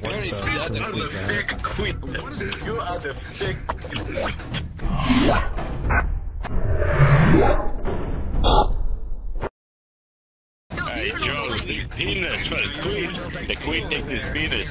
What is You are the queen, fake queen. You are the fake queen. Hey, Joe, this penis for the queen. The queen takes this penis.